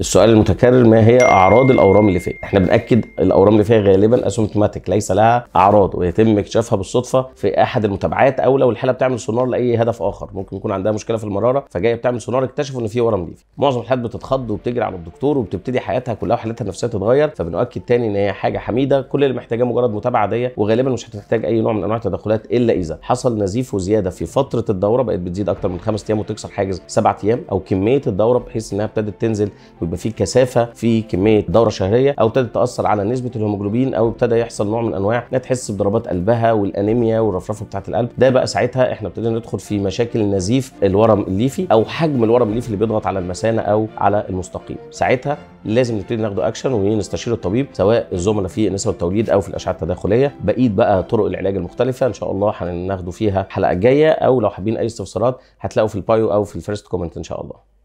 السؤال المتكرر ما هي أعراض الأورام الليفيه إحنا بنأكد الأورام الليفيه غالبا asymptomatic ليس لها أعراض ويتم اكتشافها بالصدفة في أحد المتابعات أو لو الحالة بتعمل سونار لأي هدف آخر. ممكن يكون عندها مشكلة في المرارة فجاية بتعمل سونار اكتشفوا إن في ورم ليفي معظم الحالات بتتخض وبتجري على الدكتور وبتبتدي حياتها كلها وحالتها النفسية تتغير فبنؤكد تاني إن هي حاجة حميدة. كل اللي محتاجاه مجرد متابعة عادية وغالبا مش هتحتاج أي نوع من أنواع التدخلات إلا إذا حصل نزيف وزيادة. في فترة الدورة بقت بتزيد أكتر من خمس أيام وتكسر حاجز سبعة أيام أو كمية الدورة بحيث إنها ابتدت تنزل ويبقى في كثافة في كمية دورة شهرية أو ابتدت تأثر على نسبة الهيموجلوبين أو ابتدى يحصل نوع من أنواع إنها تحس بضربات قلبها والأنيميا والرفرفة بتاعه القلب. ده بقى ساعتها إحنا ابتدينا ندخل في مشاكل نزيف الورم الليفي أو حجم الورم الليفي اللي بيضغط على المثانة أو على المستقيم. ساعتها لازم نبتدي ناخده أكشن ونستشير الطبيب سواء الزملاء في النساء والتوليد أو في الأشعة التداخلية. بقيه بقى طرق العلاج المختلفة إن شاء الله هناخده فيها حلقه جاية أو لو حابين أي استفسارات هتلاقوا في ال bio أو في ال first comment إن شاء الله.